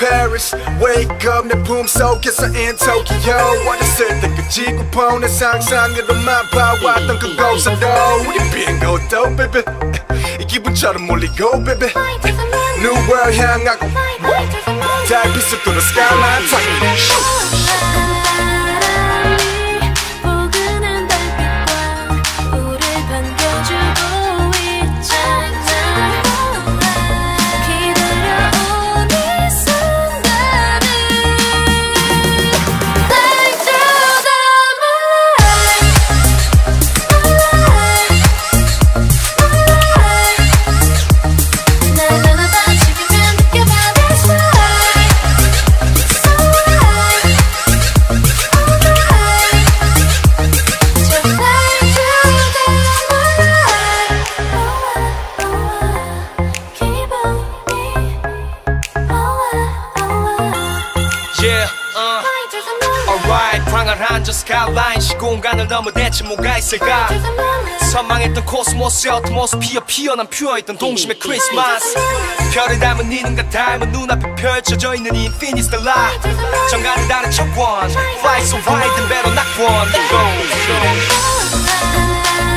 Paris. Wake up 내 품속에서 in Tokyo. 어렸을 때그 지구본의 상상으로만 봐왔던 그곳으로 우리 비행고도 baby. 이 기분처럼 몰리고 baby. New world 향하고 달빛 속도로 skyline 타고 선망했던 코스모스의 어떤 모습 피어 피어 난 퓨어있던 동심의 크리스마스. 별을 닮은 네 눈과 닮은 눈앞에 펼쳐져 있는 이 인피니티 스텔라. 정갈은 다른 척원. Fly so high then better one. Go, 바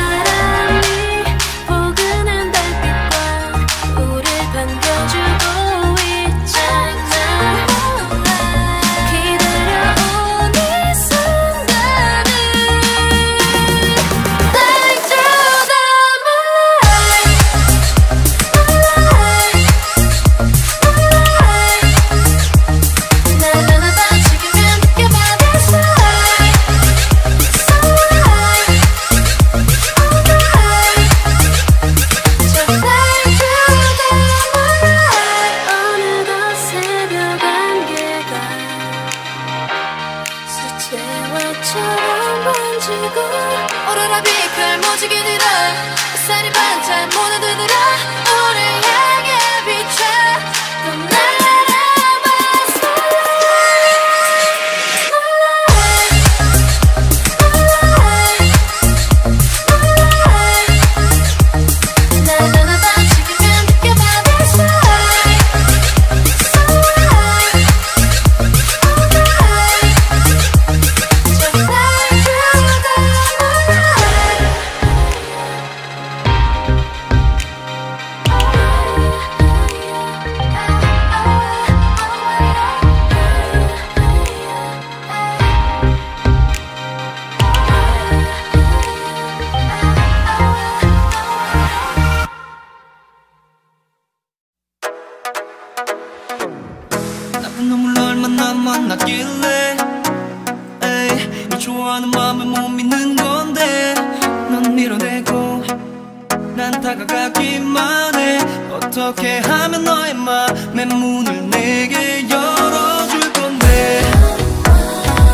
다가가기만 해. 어떻게 하면 너의 맘의 문을 내게 열어줄 건데?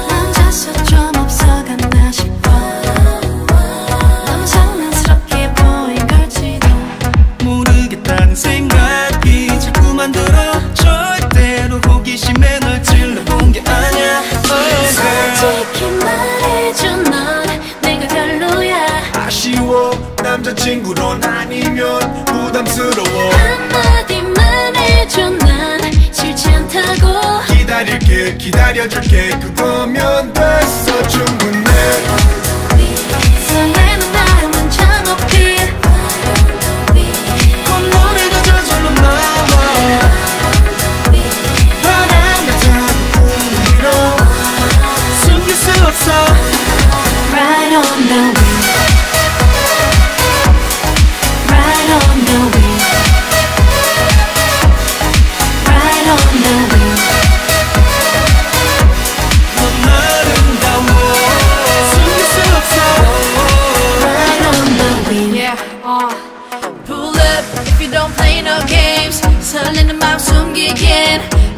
혼자서 좀 앞서갔나 싶어. 너무 장난스럽게 보인 걸지도. 모르겠다는 생각이 자꾸만 들어. 절대로 호기심에 널 찔러본 게 아니야. Oh, girl. 솔직히 말해줘 넌. 내가 별로야. 아쉬워 남자친구론 아 기다려줄게. 그거면 됐어. 충분해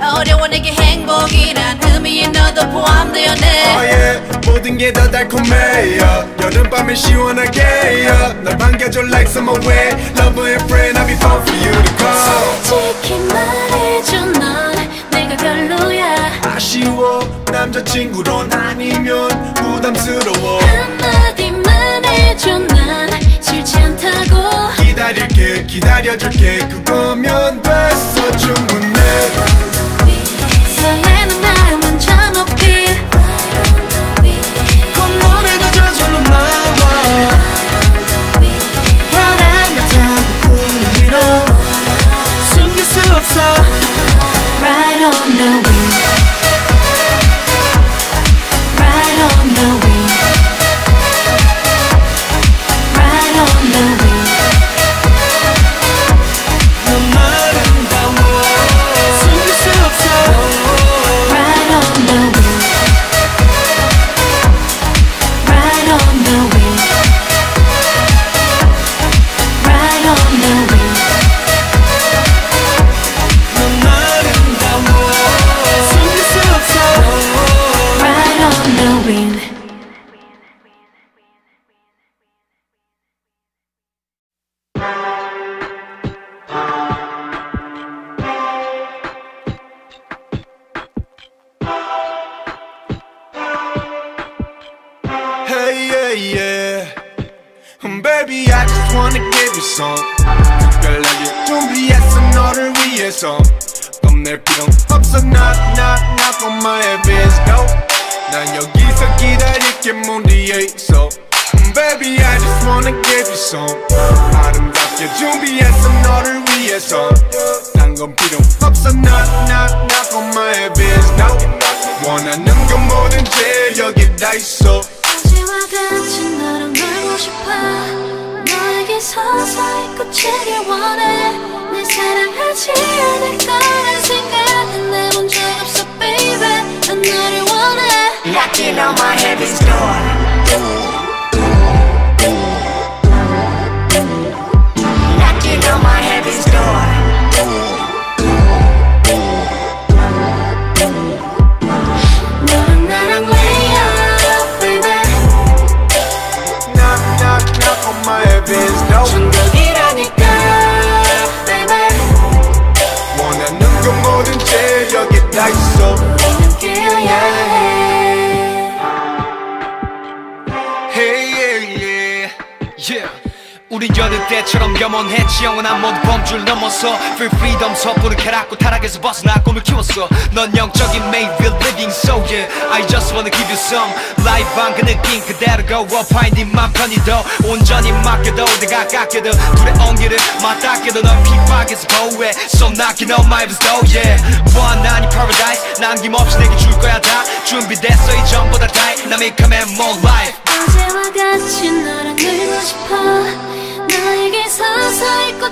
어려워 내게 행복이란 의미에 너도 포함되어 내. Oh yeah, 모든 게더 달콤해 yeah. 여름밤에 시원하게 yeah. 널 반겨줘 like summer way Lover and friend. I'll be fun for you to call 솔직히 말해줘 넌 내가 별로야. 아쉬워 남자친구론 아니면 부담스러워. 한마디만 해줘 난 싫지 않다고. 기다릴게 기다려줄게. 그거면 됐어 충분해 I just wanna give you some 특별하게 준비했어 너를 위해서 겁낼 필요 없어 knock knock knock on my heaven's door 난 여기서 기다릴게 문 뒤에 있어 um, Baby I just wanna give you some 아름답게 준비했어 너를 위해서 딴 건 필요 없어 knock knock knock on my heaven's door 원하는 건 뭐든지 여기 다 있어 어제와 같이 너랑 놀고 싶어 너에게 서서히 꽂히길 원해 여기 다 있어 우린 여느 때처럼 염원했지 영원한 모든 범주를 넘어서 Free freedom 섣부른 쾌락고 타락에서 벗어나 꿈을 키웠어. 넌 영적인 made real living so yeah. I just wanna give you some 라이브한 그 느낌 그대로 go up. Find 네맘 편히 더. 온전히 맡겨도 내가 깎여도 둘의 온기를 맞닿게도 넌 핍박에서 보호해 So knocking on my door yeah. 원한이 paradise 남김없이 내게 줄 거야 다. 준비됐어 이전보다 다이나믹함의 more life 서서히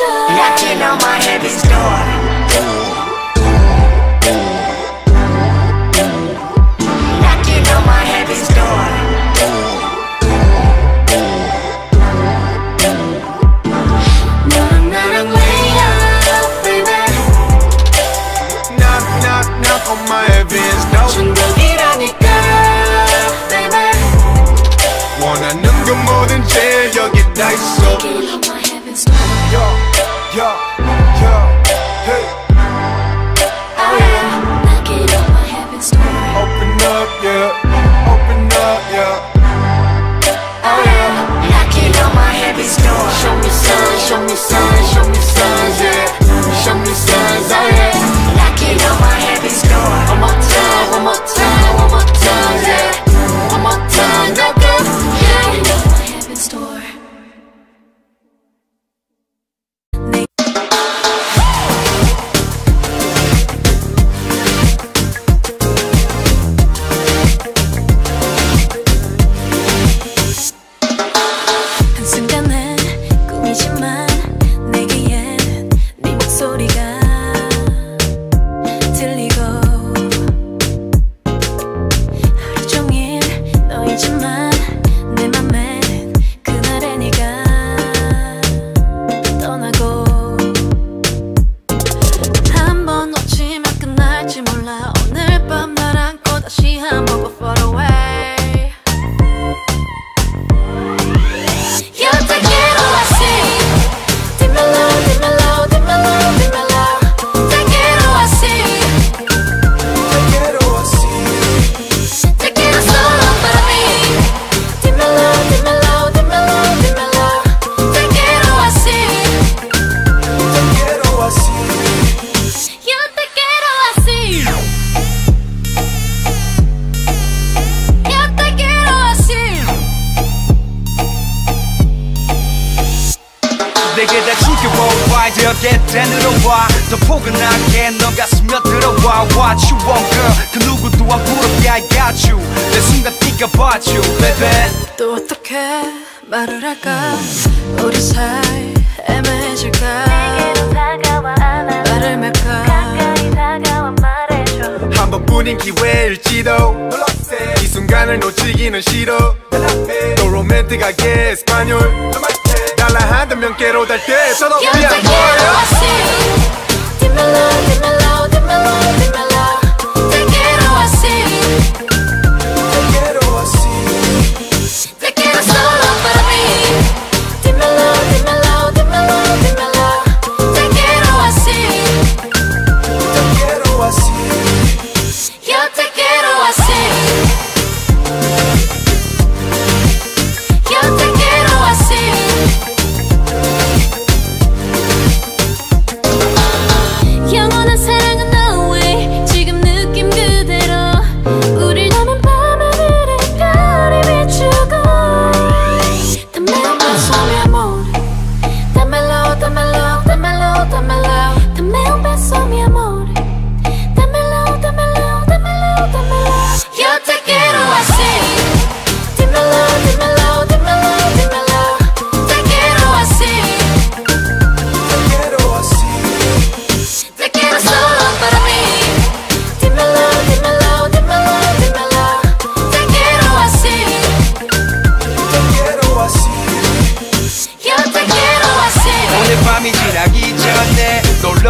Knocking on my heaven's door. I got you. 내 순간 think about you baby. 또 어떻게 말을 할까? 우리 사이 애매해질까? 말을 맺까? 한 번뿐인 기회일지도 이 순간을 놓치기는 싫어. 또 로맨틱하게 스파뇰. 달라 한다면 깨로 달때 서로 그냥 뭐야 Leave me alone, leave me alone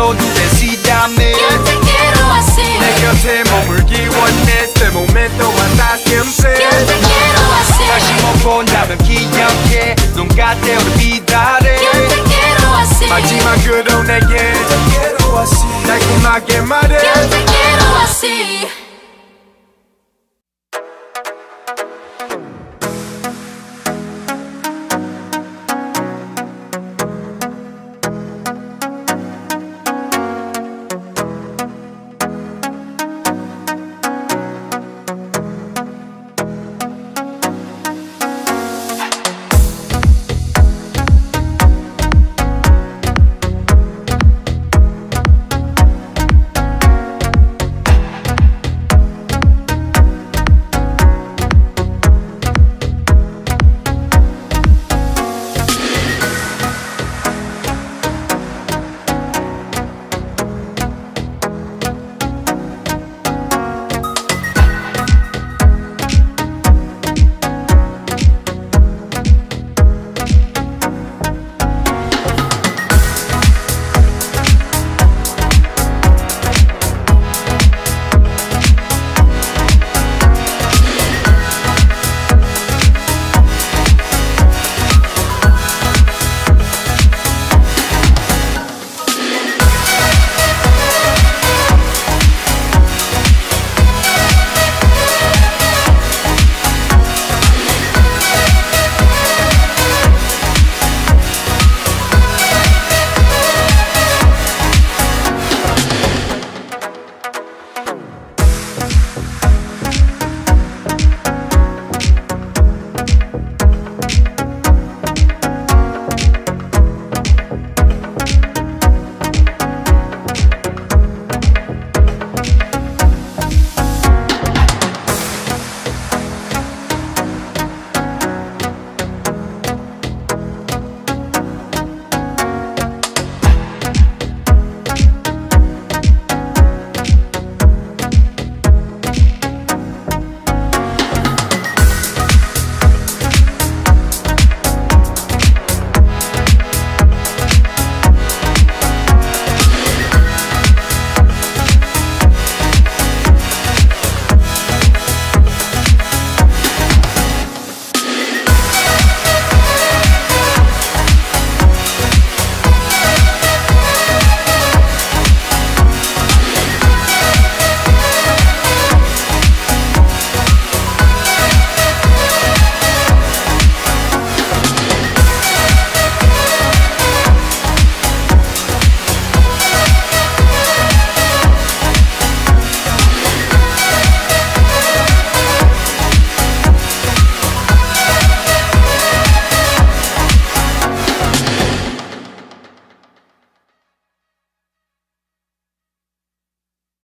모든 대시다네 곁에 왔어. 내 곁에 머물기 원해 내 몸에 또한 따스움새 곁에 왔어. 다시 못 본다면 기억해 눈가 떼어를 비달해 곁에 왔어. 마지막 그로 내게 곁에 왔어. 달콤하게 말해. 곁에 왔어.